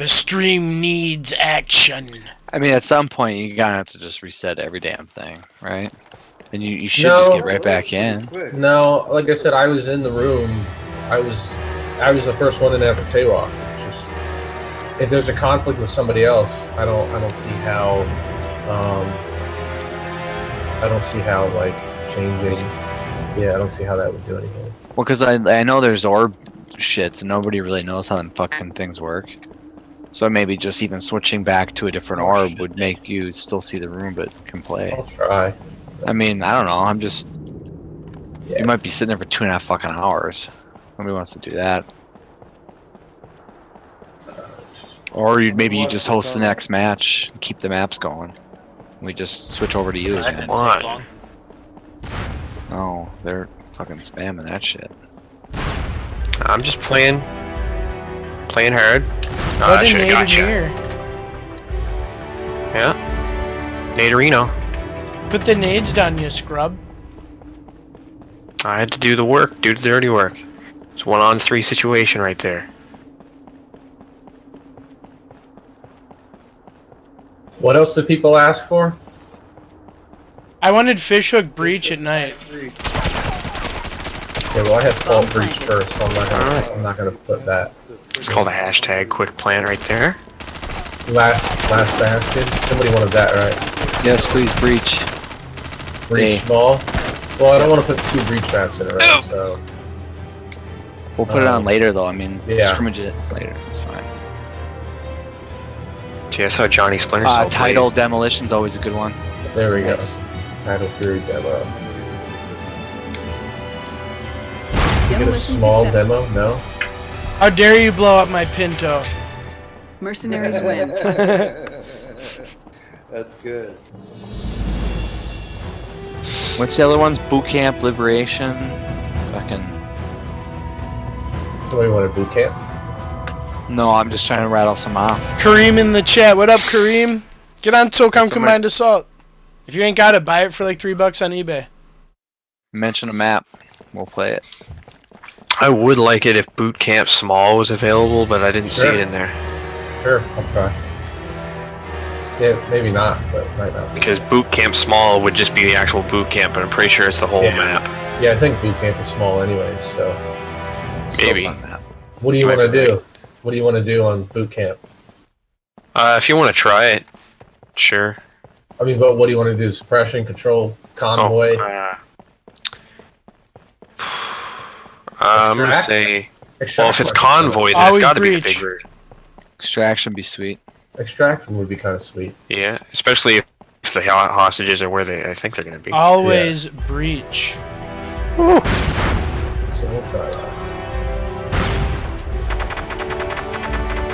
The stream needs action. I mean, at some point, you gotta have to just reset every damn thing, right? And you, you should just get right back in. No, like I said, I was in the room. I was, I was the first one in after Tawok. Just if there's a conflict with somebody else, I don't, I don't see how, um, I don't see how like changing. Yeah, I don't see how that would do anything. Well, because I, I know there's orb shits and nobody really knows how them fucking things work. So maybe just even switching back to a different Oh, orb would make you still see the room but can play. I'll try. I mean, I don't know. I'm just. Yeah. You might be sitting there for two and a half fucking hours. Nobody wants to do that. Uh, or you maybe you just host the next match, and keep the maps going. We just switch over to you didn't long. Oh, they're fucking spamming that shit. I'm just playing, playing hard. Oh, What I a should have got you. Yeah. Naderino. Put the nades down, you scrub. I had to do the work, do the dirty work. It's one on three situation right there. What else do people ask for? I wanted fishhook breach at night. Breach. Yeah, well, I had fault Bomb breach first, so I'm not gonna, Alright. I'm not gonna put that. It's called a hashtag quick plan right there. Last, last bastion. Somebody wanted that, right? Yes, please breach. Breach Hey. small. Well, I don't want to put two breach maps in a row, so We'll put it on Um, later though. I mean, yeah. scrimmage it later. It's fine. See, that's how Johnny Splinter Uh, title plays. demolition's always a good one. there we Nice. go. Tidal Fury demo. Get a small successful. demo? No. How dare you blow up my Pinto? Mercenaries win. That's good. What's the other ones? Boot camp, liberation, fucking. Somebody wanted boot camp. No, I'm just trying to rattle some off. Kareem in the chat. What up, Kareem? Get on SOCOM Somebody- Combined Assault. If you ain't got it, buy it for like three bucks on eBay. Mention a map. We'll play it. I would like it if Boot Camp Small was available, but I didn't see it in there. Sure, I'll try. Yeah, maybe not, but might not. Be. Because Boot Camp Small would just be the actual boot camp, but I'm pretty sure it's the whole Yeah. map. Yeah, I think boot camp is small anyway. So, Maybe. what do you want to do? What do you want to do on boot camp? Uh, if you want to try it, sure. I mean, but what do you want to do? Suppression, control, convoy. Oh, uh, I'm gonna say, extract well, if it's convoy, then it's got to be the breach. big word. Extraction be sweet. Extraction would be kind of sweet. Yeah, especially if the hostages are where they I think they're gonna be. Always breach. So we'll try that.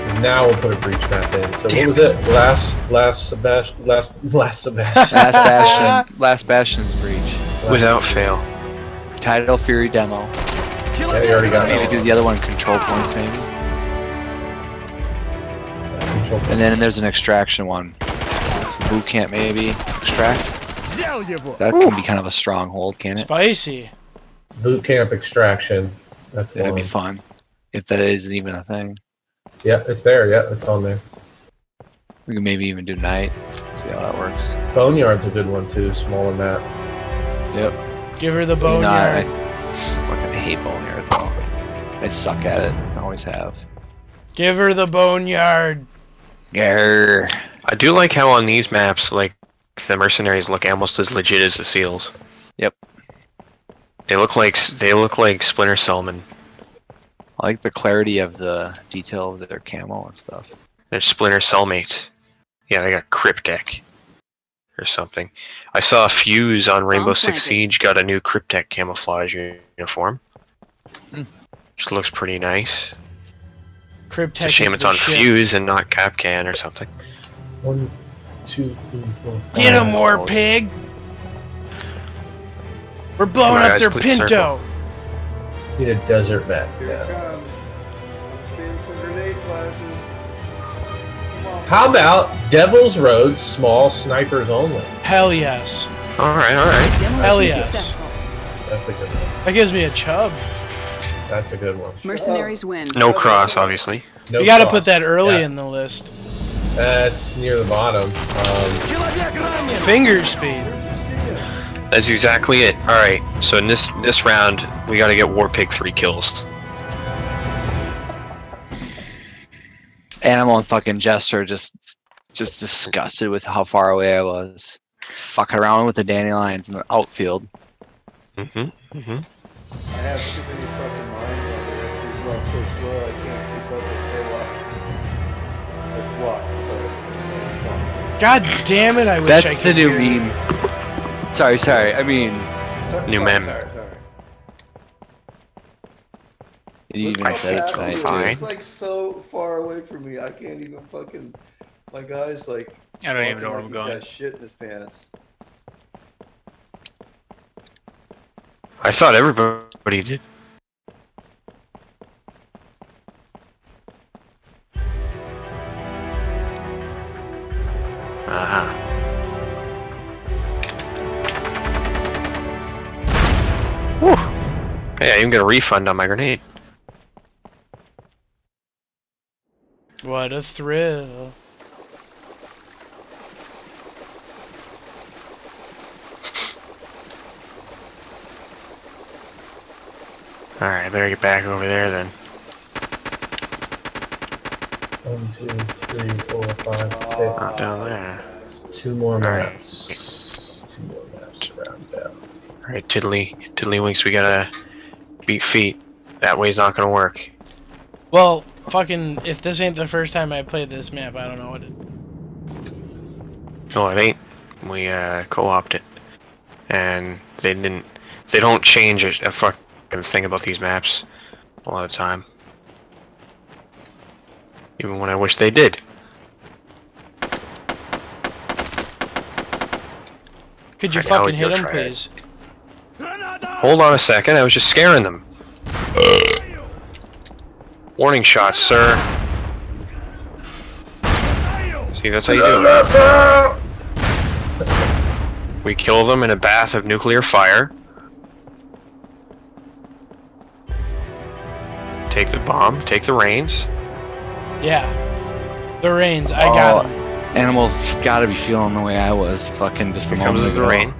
And now we'll put a breach map in. So Damn what was it? Last, last Sebastian, last, last Sebastian. Last bastion. last bastion's breach. Without fail. Tidal Fury demo. Yeah, you already got Maybe that do the other one control points maybe. one. Control And then there's an extraction one. So boot camp maybe. Extract. That can be kind of a stronghold, can it? Spicy. boot camp extraction. That's That'd one. be fun. If that isn't even a thing. Yeah, it's there. Yeah, it's on there. We can maybe even do night. See how that works. Boneyard's a good one too. Smaller map. Yep. Give her the You know, I, boneyard. I hate Boneyard though. I suck at it. I always have. Give her the boneyard. Grr. I do like how on these maps, like the mercenaries look almost as legit as the seals. Yep. They look like s- they look like Splinter Cellman. I like the clarity of the detail of their camo and stuff. They're Splinter Cellmates. Yeah, they got Kryptek or something. I saw a Fuse on Rainbow Six. Siege got a new Kryptek camouflage uniform. Which looks pretty nice. Kryptek It's a shame it's on shit. Fuse and not Kapkan or something. One, two, three, four, five. Get him, uh, more Oh. pig. We're blowing up guys, their Pinto. circle. Need a desert map. Here Yeah. it comes. I'm seeing some grenade flashes. Come on. How about Devil's Road small snipers only? Hell yes. Alright, alright. Hell yes. That's a good one. That gives me a chub. That's a good one. Mercenaries win. No cross, obviously. No You gotta cross. put that early Yeah. in the list. That's near the bottom. Um, Finger speed. Where'd you see him? That's exactly it. All right. So in this this round, we got to get Warpig three kills. Animal and fucking Jester just just disgusted with how far away I was. Fucking around with the dandelions in the outfield. Mm-hmm. Mm-hmm. I have too many fucking mines on me. That's the reason why I'm so slow. I can't keep up with Tawok. It's walk. Sorry. Sorry, God damn it! I wish I That's could the new hear you. meme. Sorry, sorry. I mean, talk. Sorry, New sorry, mem. Sorry, sorry. you Look even how said it fast tonight. he is. Fine. It's like so far away from me. I can't even fucking. My guy's like. I don't even know where like I'm he's going. Got shit in his pants. I thought everybody did. Uh-huh. Whew. Hey, I even get a refund on my grenade. What a thrill. Alright, I better get back over there then. one, two, three, four, five, six. Not down there. Two more Alright. maps. Two more maps around down. Alright, Tiddly, Tiddlywinks, we gotta beat feet. That way's not gonna work. Well, fucking, if this ain't the first time I played this map, I don't know what it No, it ain't. We uh, co-opted it, and they didn't. They don't change a, a fucking thing about these maps a lot of time. Even when I wish they did. Could you Alright, now fucking hit him, try it. please? Hold on a second. I was just scaring them. Warning shots, sir. See, that's how you do it. We kill them in a bath of nuclear fire. Take the bomb, take the reins. Yeah. The reins, I got Oh. him. Animals gotta be feeling the way I was fucking just a Here comes moment the ago. rain.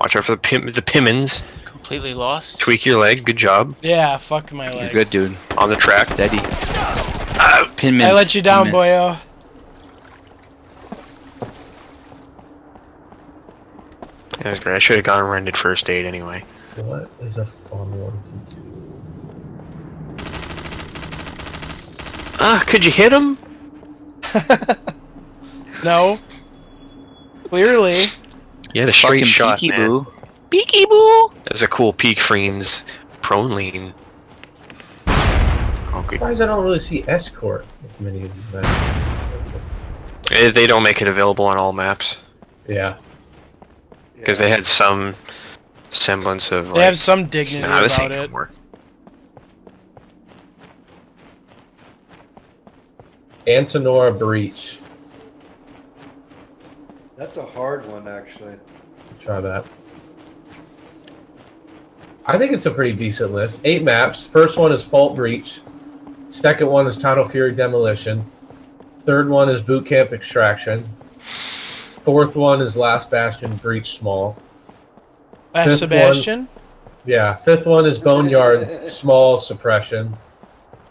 Watch out for the pim- the pimmins. Completely lost. Tweak your leg. Good job. Yeah, fuck my leg. You're leg. good, dude. On the track. Steady. Pinman. I let you down, boyo. That was great. I should have gone and rented first aid anyway. What is a fun one to do? Ah, could you hit him? No. Clearly. You had a straight Fucking shot, peeky man. boo. Peeky boo. That was a cool peak Friends prone lean. Oh, good. Surprised I don't really see escort with many of these maps. Eh, They don't make it available on all maps Yeah. because they had some semblance of like. They have some dignity nah, this about ain't gonna it. work. Antonora Breach. That's a hard one, actually. Try that. I think it's a pretty decent list. Eight maps. First one is Fault Breach. Second one is Tidal Fury Demolition. Third one is Boot Camp Extraction. Fourth one is Last Bastion Breach Small. Last Fifth Sebastian? Yeah. Fifth one is Boneyard Small Suppression.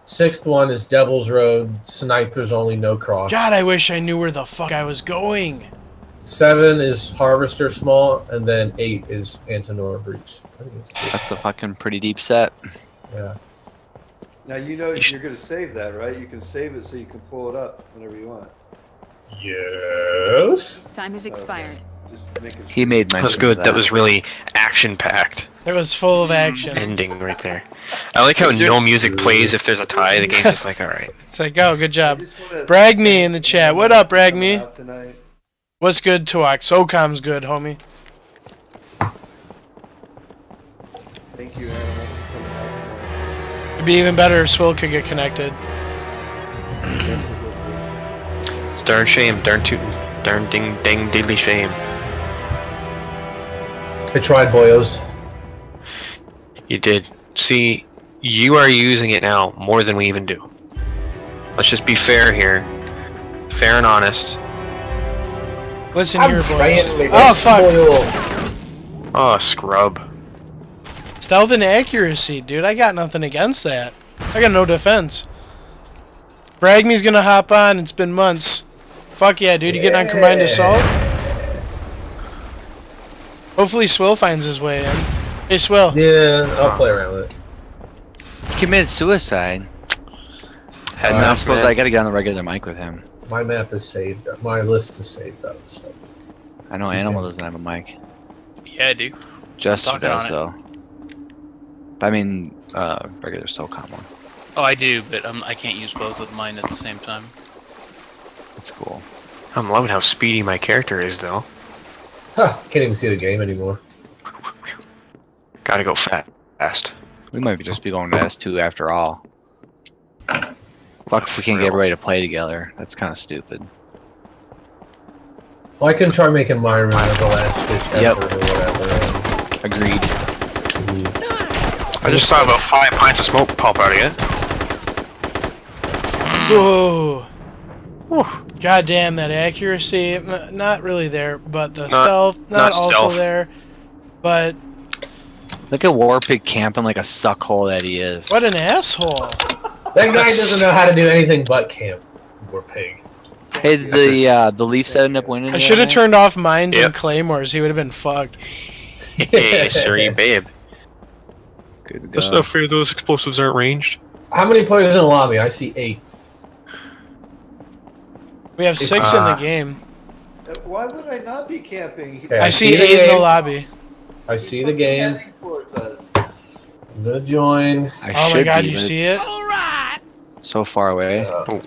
Sixth one is Devil's Road Snipers Only No Cross. God, I wish I knew where the fuck I was going. Seven is Harvester Small, and then eight is Antonora Breach. I think it's good. That's a fucking pretty deep set. Yeah. Now you know You should- you're gonna save that, right? You can save it so you can pull it up whenever you want. Yes. Time has expired. Just make it. He made my. That was good. That. That was really action packed It was full of action. ending right there. I like how no music plays if there's a tie. The game's just like, all right. It's like, oh, good job. just wanna Brag me in the chat. What up, brag me? What's good, Tawok? SOCOM's good, homie. Thank you, Animal, for coming out tonight. It'd be even better if Swill could get connected. Yes, it would be. It's darn shame. Darn tootin'. Darn ding ding diddly shame. I tried Boyos. You did. see, you are using it now more than we even do. Let's just be fair here. Fair and honest. Listen I'm here, boys. trying to make Oh, a fuck. spoil. Oh, scrub. Stealth and accuracy, dude. I got nothing against that. I got no defense. Bragme's gonna hop on. It's been months. Fuck yeah, dude. You getting on combined Yeah. assault? Hopefully Swill finds his way in. Hey, well. Yeah, I'll play around with it. He committed suicide. Head I'm map, not supposed. man. I gotta get on the regular mic with him. My map is saved. up. My list is saved up. So. I know Animal doesn't have a mic. Yeah, I do. Just Talking does on it. though. I mean, uh, regular SOCOM one. Oh, I do, but um, I can't use both of mine at the same time. That's cool. I'm loving how speedy my character is, though. Huh, can't even see the game anymore. Gotta go fat fast. We might be just be going to S2 after all. Fuck if we can't get everybody to play together. That's kind of stupid. Well, I can try making my run as a last ditch Yep. effort or whatever. Agreed. and. I just saw about five pints of smoke pop out of you. Whoa. Whew. God damn, that accuracy. n- Not really there, but the Not- stealth, not, not also stealth. there. But Look at Warpig camping like a suckhole that he is. what an asshole. That guy doesn't know how to do anything but camp. Or pig. Hey, did the uh, the Leafs end up winning. I should have turned off mines Yep. and claymores. He would have been fucked. Hey, sorry, babe. night? Good to Just go. no fear those explosives aren't ranged. How many players in the lobby? I see eight. We have six in Uh, the game. Uh, Why would I not be camping? Okay, I I see see eight in the lobby. I He's see the game. heading towards us. I'm gonna join. I Oh my should god, you but see it's it? So far away. Uh,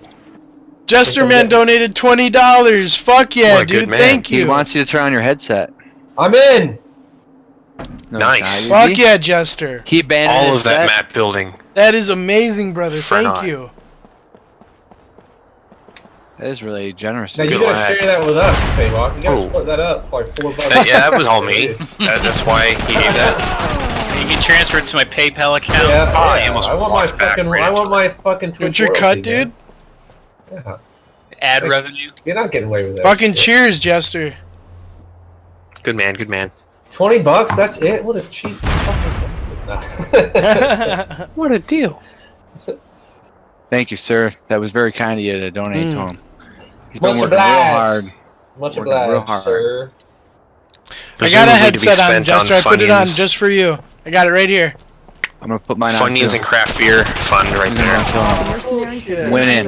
Jester Think Man donated twenty dollars. Fuck yeah, What a good dude. man. Thank He wants you to turn on your headset. I'm in. No, Nice. Fuck yeah, Jester. He abandoned All his of that set. map building. That is amazing, brother. For Thank not. you. That is really generous. Now of you you. Gotta share that with us, Tawok. You gotta Oh. split that up for like four bucks. That- yeah, that was all me. That, that's why he gave that. You can transfer it to my PayPal account. Yeah, Oh, yeah. you almost I want my walked it back fucking. right I want my fucking. Twitch What's your royalty, cut, man. dude? Yeah. Ad Like- revenue. You're not getting away with that. Fucking shit. cheers, Jester. Good man, good man. Twenty bucks. That's it. What a cheap. fucking What a deal. Thank you, sir. That was very kind of you to donate to Mm. him. He's been Much working real hard. Much Working real obliged, hard. sir. I got a Presumably to be headset on, spent Jester. I put it on just for you. I got it right here. I'm gonna put mine on Funyuns too. and craft beer fund right there. kill him. Mercenaries have Bullshit. been Winning.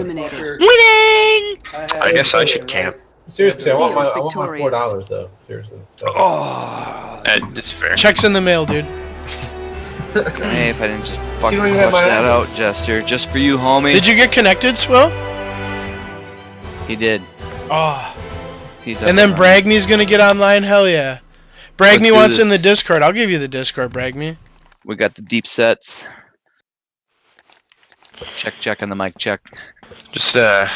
Winning! have I guess I should it, camp. Seriously, I want my. I Seals want my four dollars though. Seriously. So. Oh, That is fair. Checks in the mail, dude. hey, if I didn't just you fucking don't clutch even have my that address. out, Jester, just for you, homie. Did you get connected, Swill? He did. Oh. He's And then and running. Bragme's gonna get online. Hell yeah. Bragme Let's wants in the. Discord. I'll give you the Discord, Bragme. We got the deep sets. Check, check on the mic. Check. Just uh,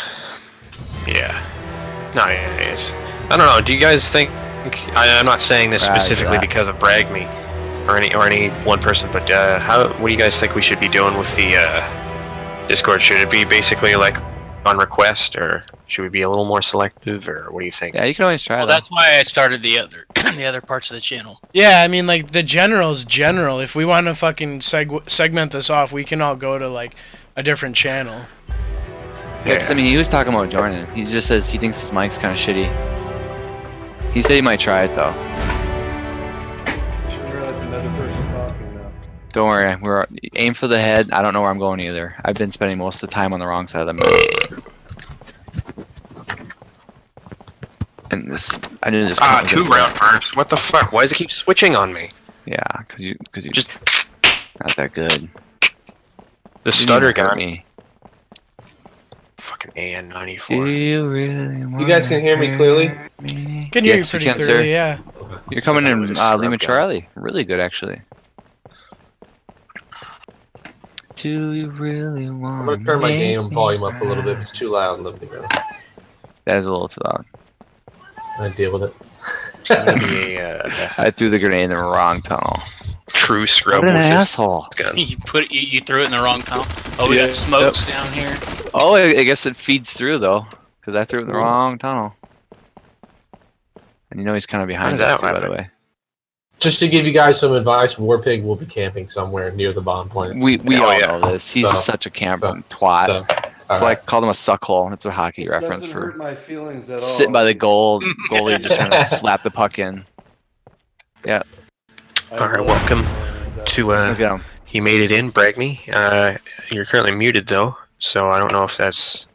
yeah. No, yeah, it's. I don't know. Do you guys think? I, I'm not saying this Right, specifically right. because of brag me, or any or any one person, but uh, how? What do you guys think we should be doing with the uh, Discord? Should it be basically like on request, or should we be a little more selective, or what do you think? Yeah, you can always try Well, that. that's why I started the other the other parts of the channel. Yeah, I mean, like, the general's general. If we want to fucking seg- segment this off, we can all go to, like, a different channel. Yeah, 'cause, I mean, he was talking about Jordan. He just says he thinks his mic's kind of shitty. He said he might try it though. Don't worry, we're aim for the head. I don't know where I'm going either. I've been spending most of the time on the wrong side of the map. And this, I knew this. Ah, two gonna round bursts. What the fuck? Why does it keep switching on me? Yeah, because you, because you Just not that good. the You stutter got me. fucking AN94. you really You guys can hear me clearly? me? Can hear Yes, you we pretty can, clearly, sir. yeah. You're coming in a uh, Lima. Charlie. Really good, actually. Do you really want? I'm gonna turn my me? game volume up a little bit. It's too loud let me living room. That is a little too loud. I deal with it. It's gonna be, uh, I threw the grenade in the wrong tunnel. true scrub What an asshole. gun. You put you, you threw it in the wrong tunnel. Oh, we Yeah. got smokes down here. Oh, I I guess it feeds through though, because I threw it in the wrong tunnel. And you know he's kind of behind us that too, by the way. Just to give you guys some advice, Warpig will be camping somewhere near the bomb plant. We we Oh, all yeah. know this. He's So- such a camper so- twat. So, That's all why I right. called him a suckhole. That's a hockey It reference for hurt my feelings at all. sitting by the goal goalie just trying to slap the puck in. I Alright, welcome To uh, Look he made it in, brag me. Uh, you're currently muted though, so I don't know if that's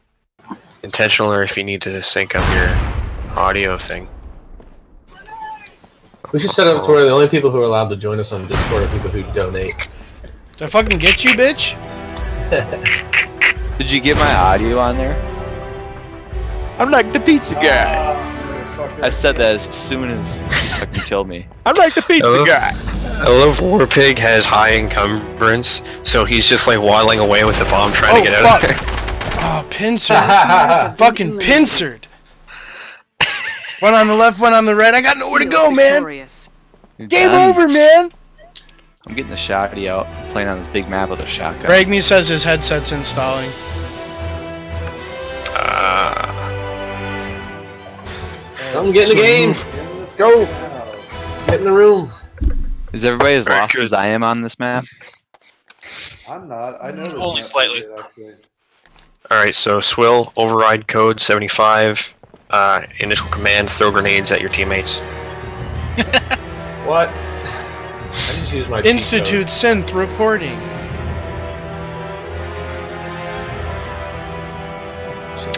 intentional or if you need to sync up your audio thing. We should set up to where the only people who are allowed to join us on Discord are people who donate. Did I fucking get you, bitch? Did you get my audio on there? I'm like the pizza guy. Ah, motherfucker. I said that as soon as he fucking killed me. I'm like the pizza Hello? guy. I love Warpig has high encumbrance, so he's just like waddling away with the bomb trying Oh, to get out fuck. of there. Oh, pincered. fucking pincered. One on the left, one on the right. I got nowhere to go, man. You're Game done. over, man. I'm getting the shotty out, I'm playing on this big map with a shotgun. Bragme says his headset's installing. Uh, Come get in the game. Let's go. Get in the room. Is everybody as lost as I am on this map? I'm not. I noticed. Only slightly. bit. Alright, so Swill, override code 75. Uh, initial command, throw grenades at your teammates. What? I just use my Institute Synth reporting.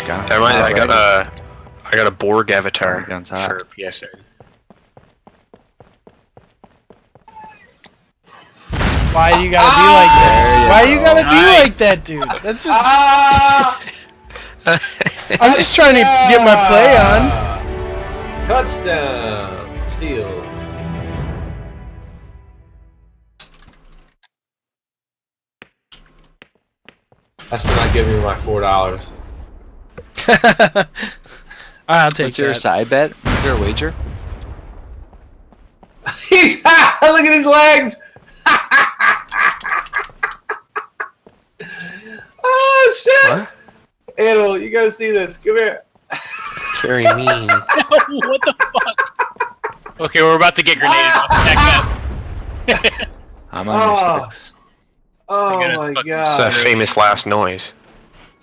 Got I, might, I got a, I got a Borg avatar on top. for PSN. Why you gotta be like that? You Why you gotta be like that, dude? That's just. Ah! I'm just trying to get my play on. Touchdown. Seals. That's for not giving me my four dollars. I'll take What's your that. side bet? Is there a wager? He's look at his legs. oh shit! What? Anil, you gotta see this. Come here. It's very mean. what the fuck? Okay, we're about to get grenaded. Check that. I'm on Oh. six. Oh my fucking- It's god. a famous last noise.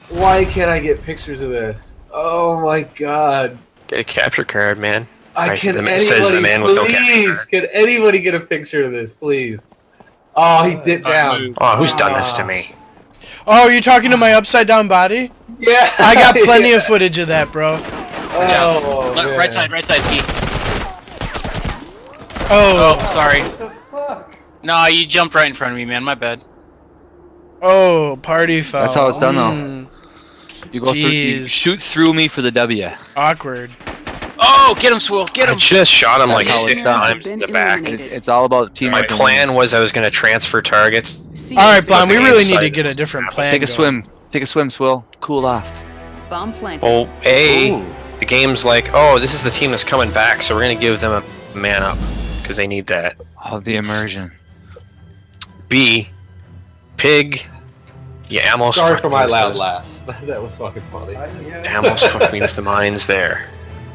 Why can't I get pictures of this? Oh my god. Get a capture card, man. I Right, can the man- anybody, says the man with no capture please, can anybody get a picture of this, please? Oh, he dipped Uh, down. Oh, who's done this to Ah. me? Oh, you talking to my upside down body? Yeah, I got plenty of footage of that, bro. Oh, Le- right side, right side, ski. Oh, Oh, sorry. What the fuck? No, you jumped right in front of me, man. My bad. oh, party foul. That's how it's done, though. Mm, You go through. You shoot through me for the W. awkward. Oh, get him, Swill. Get I him. just shot him like That's how it's six times in the back. It, it's all about team. My plan was I was going to transfer targets. All right, Blonde, we really need to get a different plan. Take a going. swim. Take a swim, Swill. Cool off. Bomb planted. Oh, A, Ooh. the game's like, oh, this is the team that's coming back, so we're going to give them a man up because they need that. Oh, the immersion. B, Pig, Yeah, almost Sorry fucked for my loud those- laugh. that was fucking funny. I, yeah. Almost fucked me with the mines there.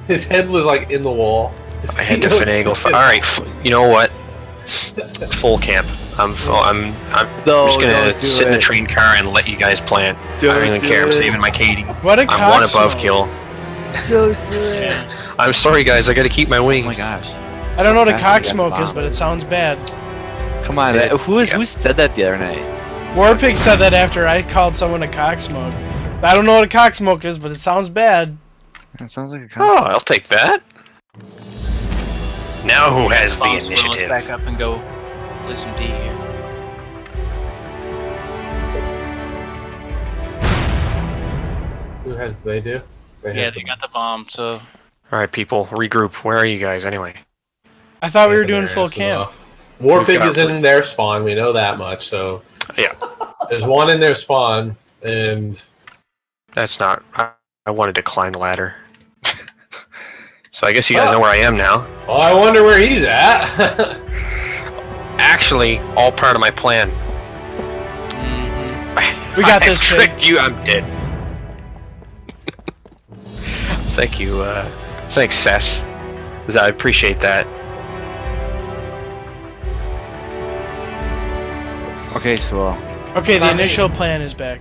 His head was like in the wall. His I had to finagle. For, all right, f- you know what? Full camp. I'm full, I'm I'm No, just gonna don't do sit in the train car and let you guys plan. I don't even do care. I'm saving my Katie. What a I'm one above kill. Don't do it. I'm sorry, guys. I got to keep my wings. Oh my gosh. I don't know what a Actually, cock smoke is, but it sounds bad. Come on. Yeah. who is Yeah. who said that the other night? Warpig said that after I called someone a cock smoke. I don't know what a cock smoke is, but it sounds bad. That sounds like a Oh, I'll take that. Now who has the Bomb Swill, let's initiative? back up and go play some D here. Who has they do? They Yeah, have they them. got the bomb, so All right, people, regroup. Where are you guys anyway? I thought we were doing full so, camp. uh, Warpig is in their spawn. We know that much. So Yeah. there's one in their spawn, and That's not. I, I wanted to climb the ladder. so I guess you guys Oh. know where I am now. well, I wonder where he's at. actually all part of my plan. Mhm. We got I've this, pig. tricked you. I'm dead. Thank you. Uh, thanks, Sess. I appreciate that. Okay, so uh, Okay, the initial plan is back.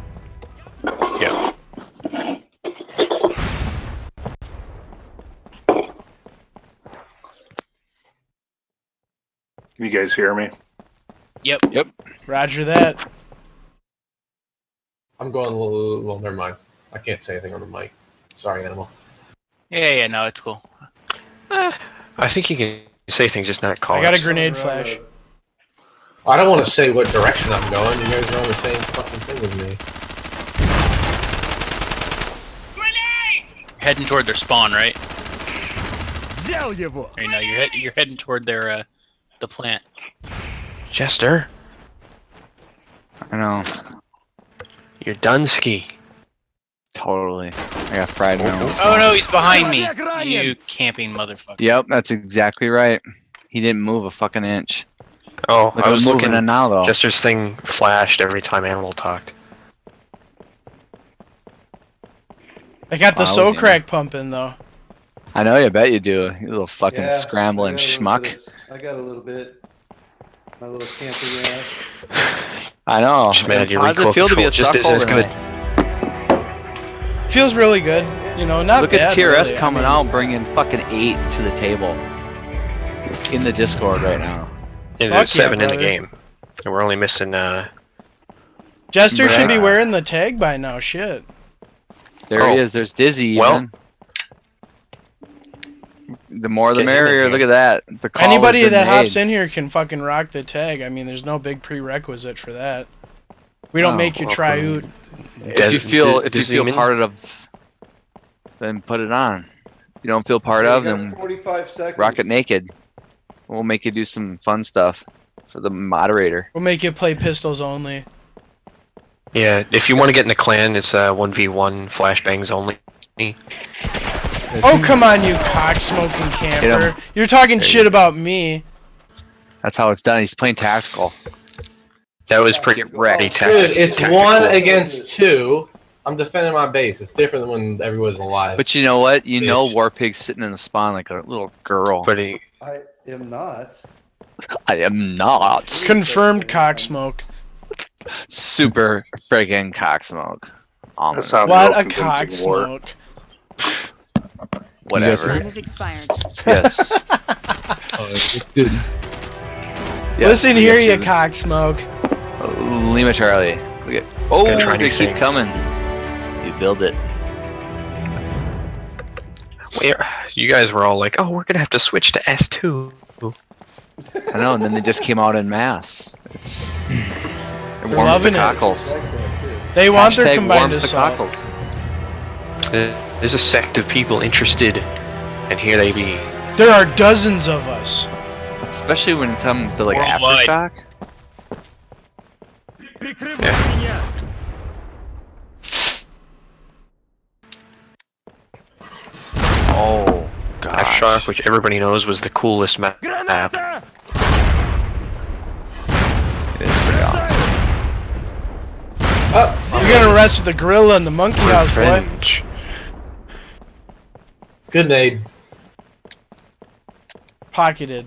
Yeah. You guys hear me? Yep. Yep. Roger that. I'm going a little. Well, never mind. I can't say anything on the mic. Sorry, animal. Yeah, yeah, no, it's cool. I think you can say things, just not call. I got a grenade Right, flash. I don't want to say what direction I'm going. You guys are on the same fucking thing with me. You're heading toward their spawn, right? Or no, you're head- you're heading toward their uh, the plant. Jester, I know you're Dunsky. totally. I got fried oh, melons. Oh no, he's behind me. You camping motherfucker. Yep, that's exactly right. He didn't move a fucking inch. Oh, Look, I was I'm looking. it now though. Jester's thing flashed every time Animal talked. I got the Wow, soul crack pumping though. I know, you bet you do. You little fucking Yeah, scrambling I got a little schmuck. of- I got a little bit. My little camping ass. I know. Man, How does it feel to be a control just isn't stockholder good. Feels really good. You know, not Look bad. at TRS really. I coming mean, out, bringing fucking eight to the table in the Discord right now. And Fuck there's seven yeah, in the game. And we're only missing uh Jester should be wearing the tag by now. Shit. There Oh. he is. There's Dizee. Well- even. The more the Getting in the merrier. Look at that. The call Anybody that made. hops in here can fucking rock the tag. I mean, there's no big prerequisite for that. We don't Oh, make you try out. If you feel if you feel part of, then put it on. If you don't feel part Yeah, of, then 45 seconds. rock it naked. We'll make you do some fun stuff for the moderator. We'll make you play pistols only. Yeah, if you want to get in the clan, it's uh one v one flashbangs only. Oh come on, you cock smoking camper! You're talking shit about me. That's how it's done. He's playing tactical. That was pretty Get pretty oh, tactical. Dude, it's tactical. one against two. I'm defending my base. It's different than when everyone's alive. But you know what? You know Bitch. Warpig's sitting in the spawn like a little girl. But he, I am not. I am not Confirmed cock smoke. super friggin' cocksmoke. Sounds What a convincing cock war. smoke. whatever. Time has expired. Yes. Oh, Dude, Yes, Listen we here, you cock smoke. Oh, Lima Charlie. Look at. Oh, Gotta try they new keep things. coming. You build it. where you guys were all like, "Oh, we're gonna have to switch to S 2 I know, and then they just came out in mass. It's, it warms loving the it. cockles. Like. They want their combined warms the cockles. There's a sect of people interested, and here they be. There are dozens of us. Especially when it comes to like Worldwide. aftershock. Oh, gosh. Aftershock, which everybody knows was the coolest map. It is pretty awesome. Oh, you're gonna rest with the gorilla and the monkey house, boy. Revenge. good nade. Pocketed.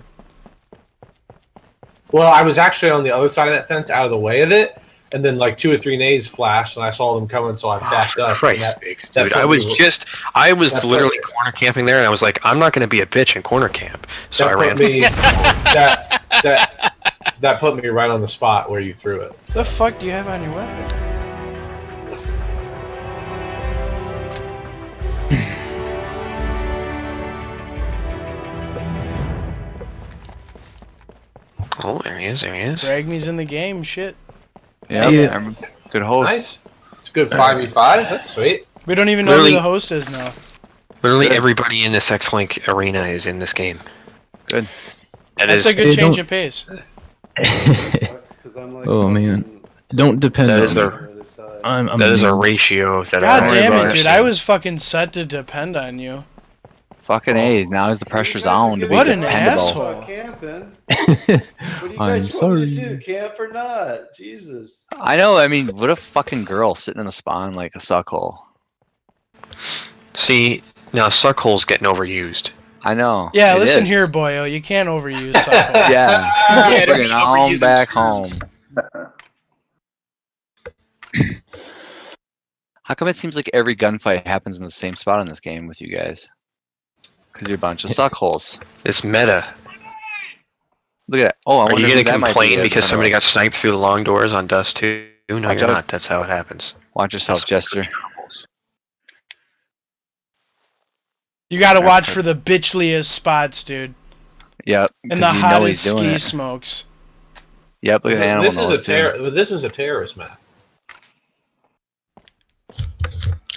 Well, I was actually on the other side of that fence, out of the way of it, and then like two or three nades flashed, and I saw them coming, so I Oh, backed for up. and Christ's that- sakes, that dude! I was me- just, I was that put- literally corner camping there, and I was like, I'm not gonna be a bitch in corner camp, so that I ran. me that that that put me right on the spot where you threw it. What the fuck do you have on your weapon? Oh, there he is, there he is. Bragme's in the game. Shit. Yeah, Yeah. I'm a good host. Nice. It's a good five v five. That's sweet. We don't even know who the host is now. Literally Good. everybody in this X-Link arena is in this game. Good. That That's is a good Hey, change don't- of pace. Sucks 'cause I'm like Oh, man. Don't depend That on is me. the- other side. I'm, I'm that is a mean. ratio that God I damn it, it. dude! I was fucking set to depend on you. Fucking oh. A. Now as the pressure's on to be What an dependable. asshole. About camping. What do you I'm guys want to do? Camp or not? Jesus. I know. I mean, what a fucking girl sitting in the spawn like a suckhole. See, now Suckhole's getting overused. I know. Yeah, it listen is. here, boyo. You can't overuse Suckhole. Yeah. Yeah, Bring it on back home. How come it seems like every gunfight happens in the same spot in this game with you guys? Because you're a bunch of suckholes. It's meta. Look at that. Oh, I Are you gonna that be complain because somebody got sniped through the long doors on Dust 2? No, Watch you're out. not. That's how it happens. Watch yourself, Jester. You gotta watch for the bitchliest spots, dude. Yep. And the 'cause you know he's hottest ski it. smokes. Yep. Look at animal this is a terror. This is a terrorist map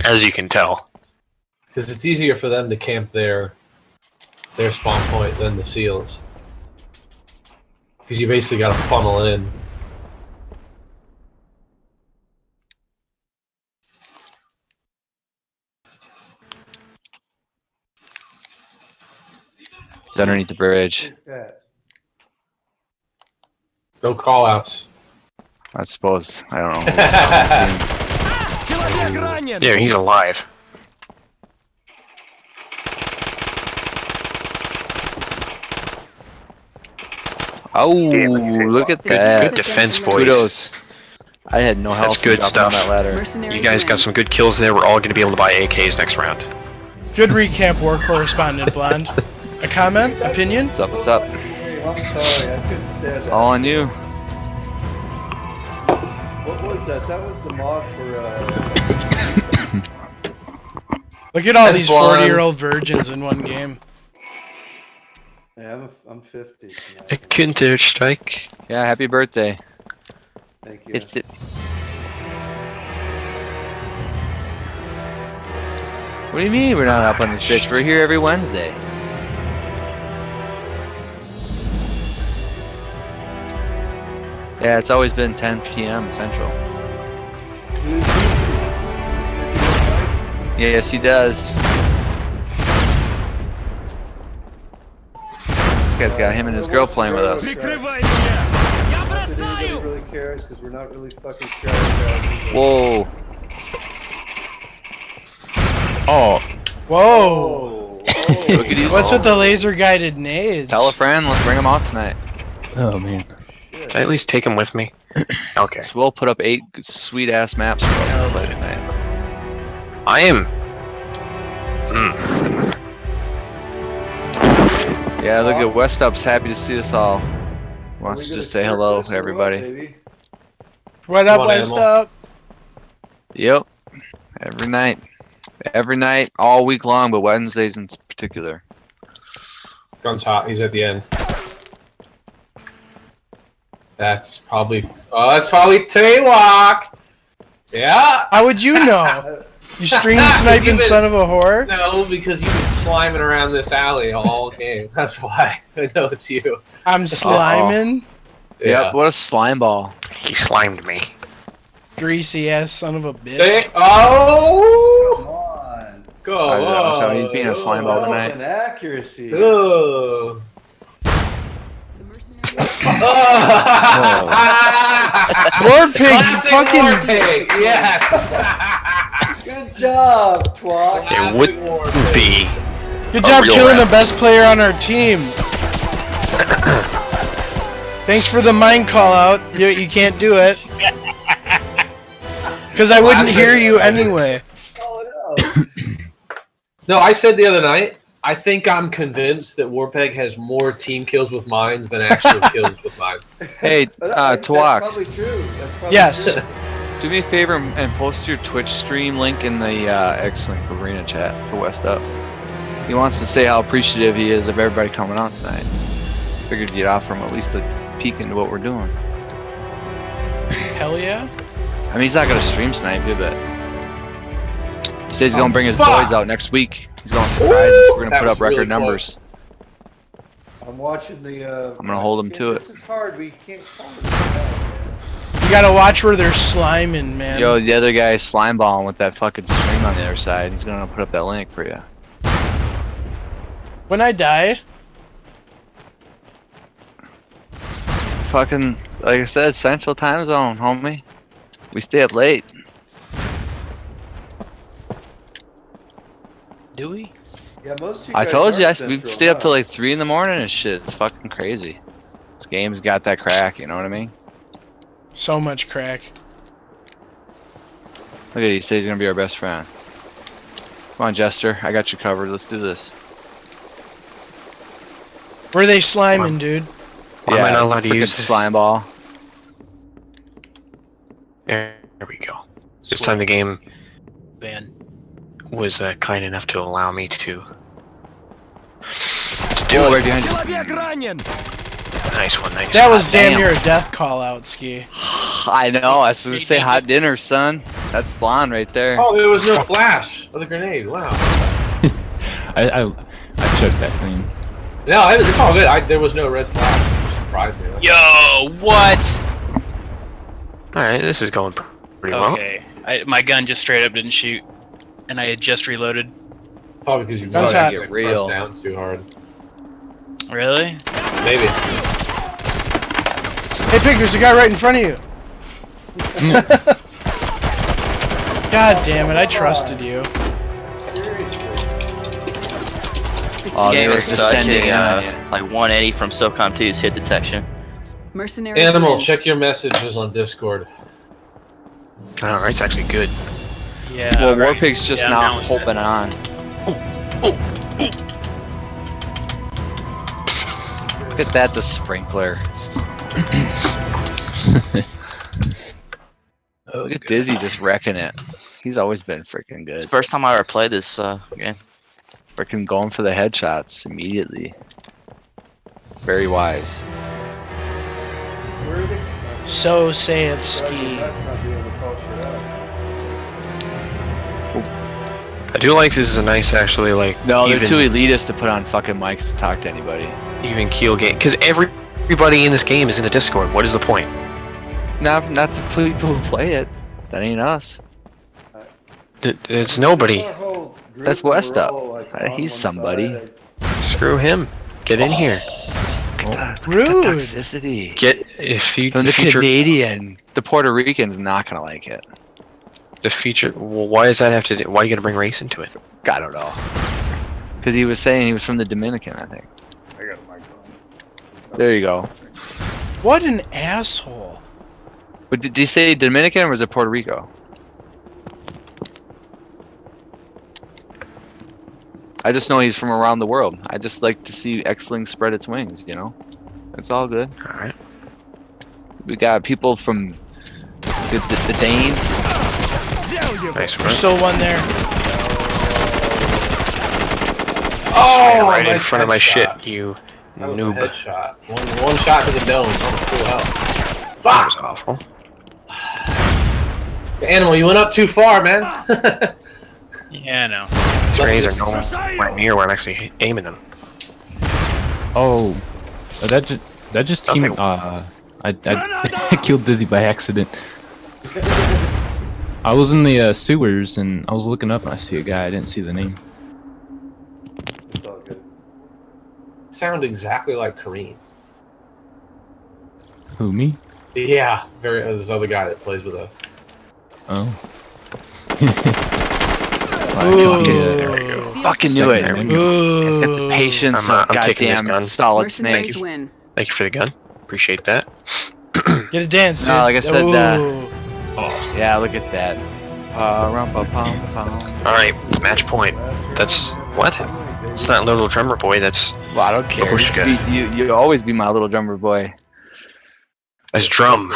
As you can tell. because it's easier for them to camp their their spawn point than the seals. Because you basically got to funnel in. He's underneath the bridge. No call outs. I suppose. I don't know. Yeah, he's alive. Oh, look at that. good defense, boys. Kudos. I had no health. That's good stuff. That ladder. You guys got some good kills there. We're all going to be able to buy AKs next round. Good recap, war correspondent blonde. A comment, opinion? What's up? What's up? I'm sorry, I couldn't stand that. All on you. What was that? That was the mod for uh Look at all That's these 40 year old virgins in one game. Yeah, I'm, I'm 50 A tonight. Counter Strike. Yeah. Happy birthday. Thank you. It's it. What do you mean we're not up on this bitch? We're here every Wednesday. Yeah, it's always been 10 p.m. Central. Dizee. Is Dizee okay? Yes, he does. Guy's got him and his girl playing with us. Not that anybody really cares because we're not really fucking strategizing. Whoa. Oh, Whoa! Look at these- What's with the laser guided nades? tell a friend. Let's bring him out tonight. Oh man. shit. Can I at least take him with me? Okay. So we'll put up eight sweet ass maps for us to play tonight. I am. Hmm. Yeah, look at West Up's happy to see us all. Wants to just say hello to everybody. What. What up, Come on, West Animal. Up? Yep. Every night. Every night, all week long, but Wednesdays in particular. Gun's hot. He's at the end. That's probably. Oh, that's probably Tawok. Yeah. How would you know? You stream sniping been- son of a whore? No, because you've been sliming around this alley all game. That's why I know it's you. I'm sliming. Yep, what a slime ball. He slimed me. Greasy ass son of a bitch. Say, oh, Come on. go. I know, so he's being a slime ball tonight. and accuracy. Oh. The pig Classic fucking. war pig, Yes. Good job, twat. It wouldn't be. Good A job real killing the best player on our team. Thanks for the mine call out. You, you can't do it. Because I wouldn't hear you anyway. No. No, I said the other night. I think I'm convinced that Warpig has more team kills with mines than actual kills with mines. Hey, But uh, Tawok, That's probably true. That's probably Yes. true. do me a favor and and post your Twitch stream link in the uh, X-Link Arena chat for West Up. He wants to say how appreciative he is of everybody coming on tonight. Figured you'd offer him at least a peek into what we're doing. Hell yeah. I mean, he's not gonna stream snipe you, but he says he's Oh, gonna bring his fuck. boys out next week. He's gonna surprise us. We're gonna put was up record really numbers. I'm watching the. Uh, I'm gonna hold him see, to This it. is hard. We can't You gotta watch where they're sliming, man. Yo, the other guy slime balling with that fucking stream on the other side. He's gonna put up that link for you. When I die, Fucking, like I said, Central Time Zone, homie. We stay up late. Do we? Yeah, most of you I guys told are you, I, we central, stay up till like 3 in the morning and shit. It's fucking crazy. This game's got that crack, you know what I mean? So much crack. Look at he says he's gonna be our best friend. Come on, Jester. I got you covered. Let's do this. Where they sliming, dude? Why am I not allowed to use this? slime ball? There we go. This time the game Van. was uh, kind enough to allow me to. to Oh, do right behind you. Nice one, nice. That was damn damn. near a death call out, Ski. I know. I was gonna say hot dinner, son. That's blonde right there. Oh, there was no flash of the grenade. Wow. I, I, I choked that thing. No, it- it's all good. I, there was no red flash. It just surprised me. Yo, what? All right, this is going pretty well. Okay, I, my gun just straight up didn't shoot, and I had just reloaded. Probably because you Guns probably hot. get Real. down too hard. Really? Maybe. Hey, Pig, there's a guy right in front of you. God damn it, I trusted you. Seriously. This Oh, they game were is descending uh, like 180 from SOCOM 2's hit detection. Mercenaries Animal, win. check your messages on Discord. All right, it's actually good. Yeah. well, right. Warpig's just Yeah, I'm now down with hoping that. on. Look at that, the sprinkler. Look at Dizee just wrecking it. He's always been freaking good. It's the first time I ever played this uh, game. Freaking going for the headshots immediately. Very wise. Where are they? So saith Ski. That's not being able to call shit out. I do like this is a nice, actually, like No, they're too elitist to put on fucking mics to talk to anybody. even keel game because every everybody in this game is in the Discord. What is the point? Not, not the people who play it. That ain't us. D- It's nobody. Our whole group, That's we West Up. like, Uh, he's somebody. side. Screw him. Get in here. Look at the Rude. toxicity. Get if you From the the future Canadian. The Puerto Rican's not gonna like it. the future. Well, why does that have to? Do, why are you gonna bring race into it? I don't know. Because he was saying he was from the Dominican, I think. There you go. What an asshole. But did he say Dominican or was it Puerto Rico? I just know he's from around the world. I just like to see XLink spread its wings, you know? It's all good. All right. We got people from the, the, the Danes. Nice There's one. still one there. Oh, right in front of my shit, you That was a noob. headshot. One, one shot to the dome. That was cool health. That was awful. Animal, you went up too far, man. Yeah, I know. These rays are nowhere near where I'm actually aiming them. Oh, uh, that just that just team. Nothing. Uh, I, I, I killed Dizee by accident. I was in the uh, sewers and I was looking up and I see a guy. I didn't see the name. It's all good. Sound exactly like Kareem. Who me? Yeah, very. Uh, this other guy that plays with us. Oh. Ooh. Yeah. The seal Fucking knew it. Second He's got the patience I'm, uh, of I'm taking this goddamn gun. solid Mercenaries snake. win. Thank you for the gun. Appreciate that. Get a dance, dude. No, like I said, uh, Ooh. Yeah, look at that. Uh, rum-pa-pum-pum. All right, match point. That's what? It's not little drummer boy. That's Well, I don't care. Babushka. You, you, you always be my little drummer boy. that's drum.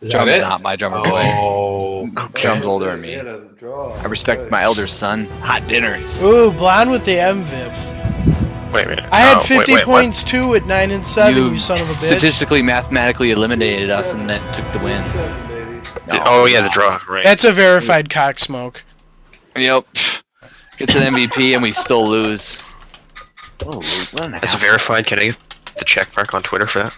Is Drum's it? not my drummer boy. Oh, Okay. Drum's older than me. had a draw. I respect my elder son. Hot dinners. Ooh, blonde with the MVIP. Wait a minute. I had Oh, 50 wait, wait, what? points too at 9 and 7, you, son of a bitch. statistically, mathematically eliminated us and then took the win. Seven, baby. No. Oh yeah, the draw. Right. That's a verified cock smoke. Yep. Gets an MVP and we still lose. Oh, what an That's asshole. verified. Can I get the check mark on Twitter for that?